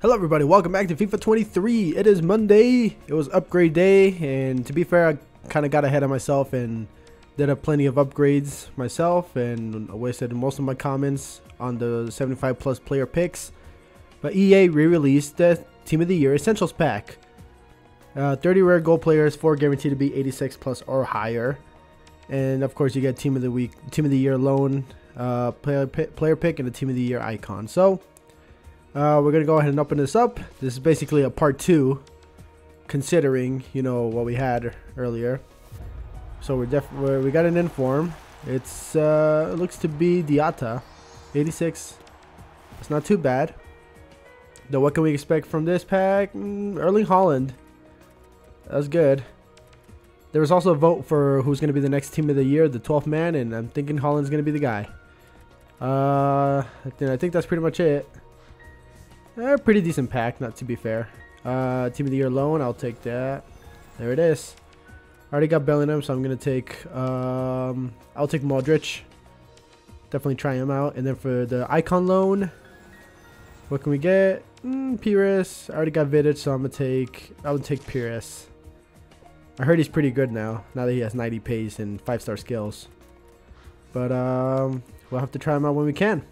Hello everybody, welcome back to FIFA 23. It is Monday, it was upgrade day, and to be fair, I kind of got ahead of myself and did a plenty of upgrades myself and wasted most of my commons on the 75 plus player picks. But EA re-released the Team of the Year Essentials Pack. Uh, 30 rare gold players, 4 guaranteed to be 86 plus or higher. And of course you get Team of the Week, Team of the Year loan, uh, player, player pick, and a Team of the Year icon. So, uh, we're to go ahead and open this up. This is basically a part two, considering, you know, what we had earlier. So we're definitely, we got an inform. It's, uh, it looks to be Diatta, 86. It's not too bad. Though what can we expect from this pack? Mm, Erling Haaland. That's good. There was also a vote for who's going to be the next team of the year, the 12th man, and I'm thinking Haaland's going to be the guy. Uh, I think that's pretty much it. Eh, pretty decent pack, not to be fair. Uh, team of the year loan, I'll take that. There it is. Already got Bellingham, so I'm gonna take. Um, I'll take Modric. Definitely try him out. And then for the icon loan, what can we get? Mm, Pires. I already got Vidic, so I'm gonna take. I would take Pires. I heard he's pretty good now. Now that he has 90 pace and five star skills. But um, we'll have to try him out when we can.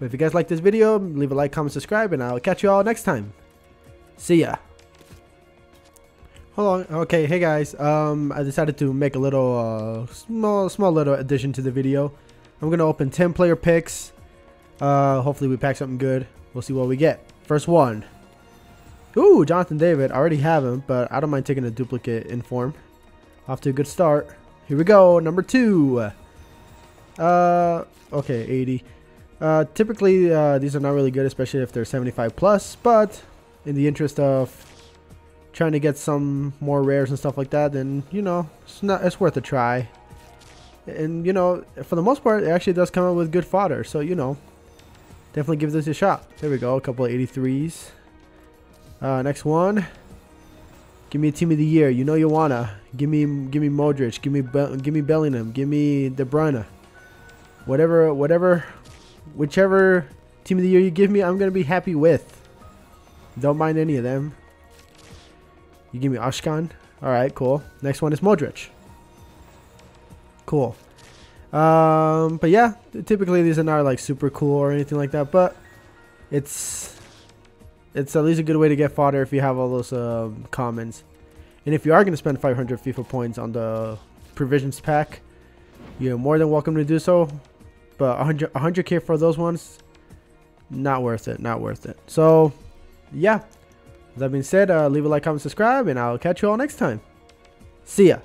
But if you guys like this video, leave a like, comment, subscribe, and I'll catch you all next time. See ya. Hold on. Okay, hey guys. Um, I decided to make a little, uh, small, small little addition to the video. I'm gonna open 10 player picks. Uh, hopefully we pack something good. We'll see what we get. First one. Ooh, Jonathan David. I already have him, but I don't mind taking a duplicate in form. Off to a good start. Here we go. Number two. Uh, okay, 80. Uh, typically, uh, these are not really good, especially if they're 75 plus, but in the interest of trying to get some more rares and stuff like that, then, you know, it's, not, it's worth a try. And, you know, for the most part, it actually does come out with good fodder, so, you know, definitely give this a shot. There we go, a couple of 83s. Uh, next one. Give me a team of the year. You know you wanna. Give me, give me Modric. Give me, Be give me Bellingham. Give me De Bruyne. Whatever, whatever whichever team of the year you give me, I'm going to be happy with. Don't mind any of them. You give me Ashkan. Alright, cool. Next one is Modric. Cool. Um, but yeah, typically these are not like super cool or anything like that, but it's it's at least a good way to get fodder if you have all those um, commons. And if you are going to spend 500 FIFA points on the provisions pack, you're more than welcome to do so but 100 100k for those ones not worth it not worth it. So yeah. That being said uh, leave a like comment subscribe and i'll catch you all next time. See ya